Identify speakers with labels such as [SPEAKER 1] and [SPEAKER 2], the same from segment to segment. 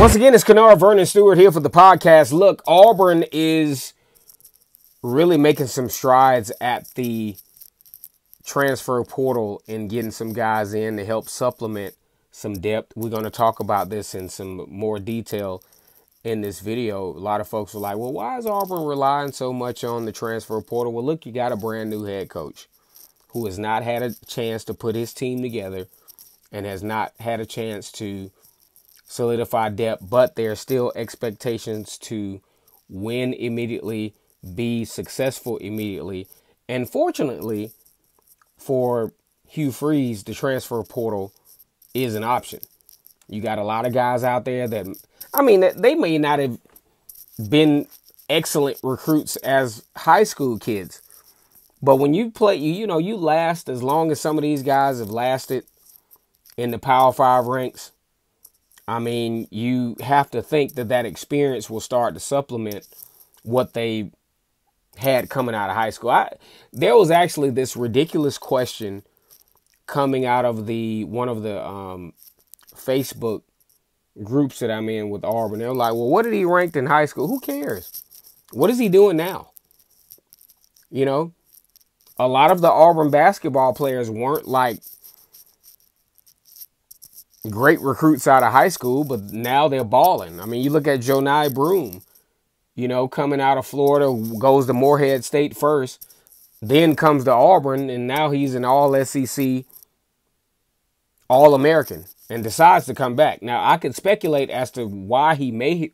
[SPEAKER 1] Once again, it's Kennard Vernon Stewart here for the podcast. Look, Auburn is really making some strides at the transfer portal and getting some guys in to help supplement some depth. We're going to talk about this in some more detail in this video. A lot of folks are like, well, why is Auburn relying so much on the transfer portal? Well, look, you got a brand new head coach who has not had a chance to put his team together and has not had a chance to solidify depth, but there are still expectations to win immediately, be successful immediately. And fortunately for Hugh Freeze, the transfer portal is an option. You got a lot of guys out there that, I mean, they may not have been excellent recruits as high school kids. But when you play, you, you know, you last as long as some of these guys have lasted in the Power Five ranks. I mean, you have to think that that experience will start to supplement what they had coming out of high school. I, there was actually this ridiculous question coming out of the one of the um, Facebook groups that I'm in with Auburn. They're like, "Well, what did he ranked in high school? Who cares? What is he doing now?" You know, a lot of the Auburn basketball players weren't like great recruits out of high school, but now they're balling. I mean, you look at Johni Broom, you know, coming out of Florida, goes to Morehead State first, then comes to Auburn, and now he's an all SEC, all American, and decides to come back. Now, I could speculate as to why he may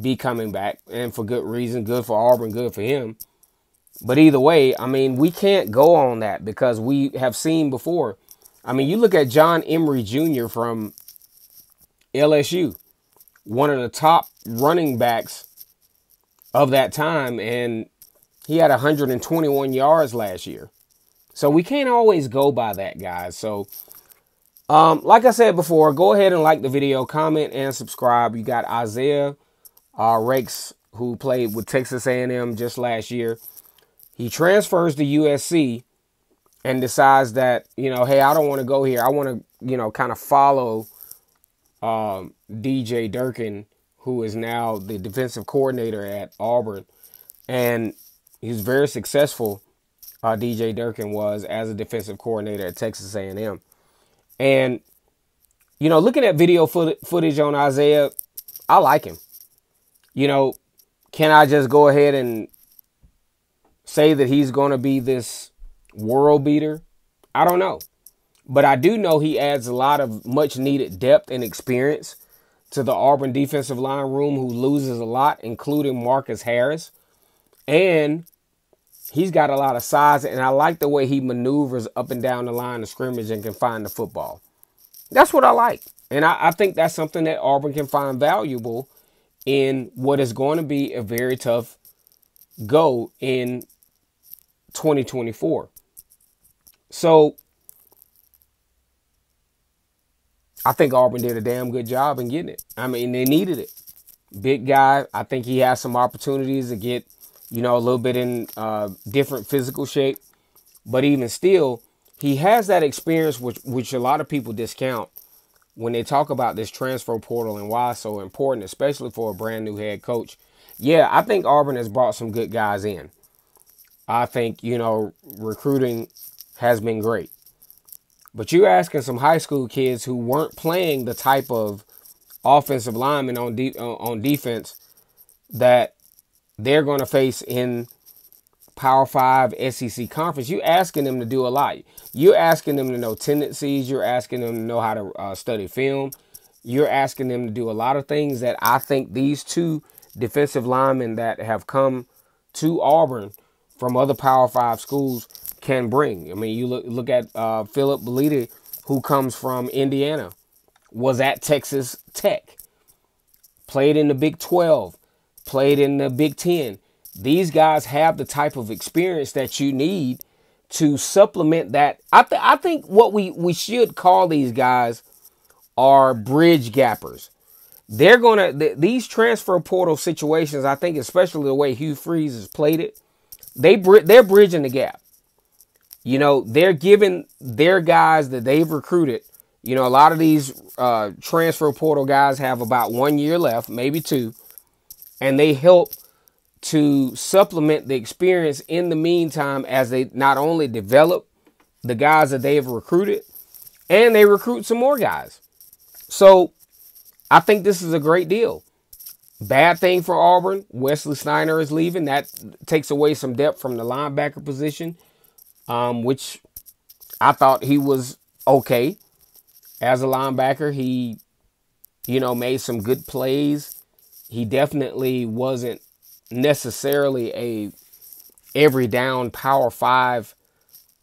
[SPEAKER 1] be coming back, and for good reason, good for Auburn, good for him. But either way, I mean, we can't go on that because we have seen before I mean, you look at John Emery Jr. from LSU, one of the top running backs of that time, and he had 121 yards last year. So we can't always go by that, guys. So, um, like I said before, go ahead and like the video, comment, and subscribe. You got Isaiah uh, Raikes, who played with Texas A&M just last year. He transfers to USC and decides that you know, hey, I don't want to go here. I want to you know kind of follow um, DJ Durkin, who is now the defensive coordinator at Auburn, and he's very successful. Uh, DJ Durkin was as a defensive coordinator at Texas A&M, and you know, looking at video foot- footage on Isaiah, I like him. You know, can I just go ahead and say that he's going to be this world beater? I don't know. But I do know he adds a lot of much needed depth and experience to the Auburn defensive line room, who loses a lot, including Marcus Harris. And he's got a lot of size, and I like the way he maneuvers up and down the line of scrimmage and can find the football. That's what I like. And I, I think that's something that Auburn can find valuable in what is going to be a very tough go in 2024. So I think Auburn did a damn good job in getting it. I mean, they needed it. Big guy. I think he has some opportunities to get, you know, a little bit in uh, different physical shape. But even still, he has that experience which which a lot of people discount when they talk about this transfer portal and why it's so important, especially for a brand new head coach. Yeah, I think Auburn has brought some good guys in. I think, you know, recruiting has been great. But you're asking some high school kids who weren't playing the type of offensive lineman on de- on defense that they're going to face in Power Five SEC conference. You're asking them to do a lot. You're asking them to know tendencies. You're asking them to know how to uh, study film. You're asking them to do a lot of things that I think these two defensive linemen that have come to Auburn from other Power Five schools can bring. I mean, you look look at uh, Philip Blidi, who comes from Indiana, was at Texas Tech, played in the Big 12, played in the Big 10. These guys have the type of experience that you need to supplement that. I, th- I think what we, we should call these guys are bridge gappers. They're going to, th- these transfer portal situations, I think, especially the way Hugh Freeze has played it, they br- they're bridging the gap. You know, they're giving their guys that they've recruited You know, a lot of these uh, transfer portal guys have about one year left, maybe two, and they help to supplement the experience in the meantime as they not only develop the guys that they have recruited and they recruit some more guys. So I think this is a great deal. Bad thing for Auburn. Wesley Steiner is leaving. That takes away some depth from the linebacker position, um, which I thought he was okay as a linebacker. He, you know, made some good plays. He definitely wasn't necessarily a every down power five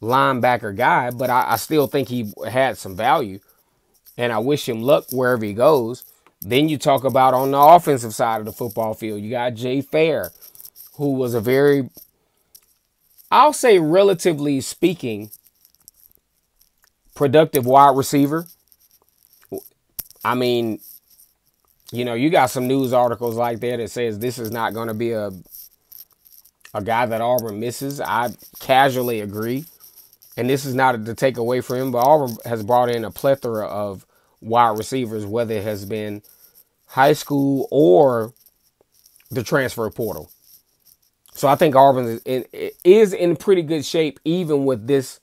[SPEAKER 1] linebacker guy, but I, I still think he had some value. And I wish him luck wherever he goes. Then you talk about on the offensive side of the football field, you got Jay Fair, who was a very, I'll say, relatively speaking, productive wide receiver. I mean, you know, you got some news articles like that that says this is not going to be a a guy that Auburn misses. I casually agree. And this is not to take away from him, but Auburn has brought in a plethora of wide receivers, whether it has been high school or the transfer portal. So I think Auburn is in, is in pretty good shape, even with this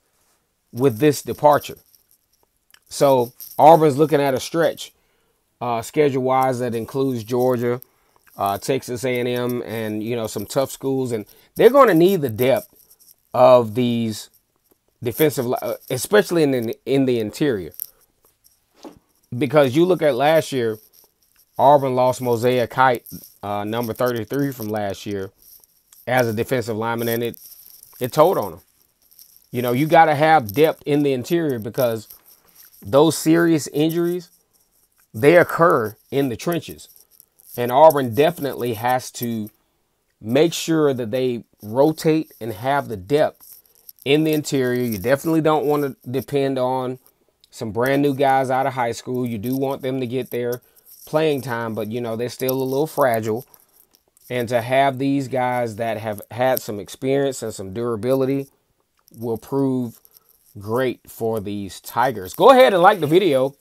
[SPEAKER 1] with this departure. So Auburn's looking at a stretch uh, schedule wise that includes Georgia, uh, Texas A&M, and you know some tough schools, and they're going to need the depth of these defensive, uh, especially in the, in the interior, because you look at last year Auburn lost Mosiah Kite, uh, number 33 from last year, as a defensive lineman, and it it told on him. You know, you got to have depth in the interior because those serious injuries, they occur in the trenches. And Auburn definitely has to make sure that they rotate and have the depth in the interior. You definitely don't want to depend on some brand new guys out of high school. You do want them to get their playing time, but you know, they're still a little fragile. And to have these guys that have had some experience and some durability will prove great for these Tigers. Go ahead and like the video.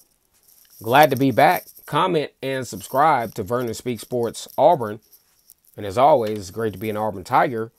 [SPEAKER 1] Glad to be back. Comment and subscribe to Vernon Speak Sports Auburn. And as always, great to be an Auburn Tiger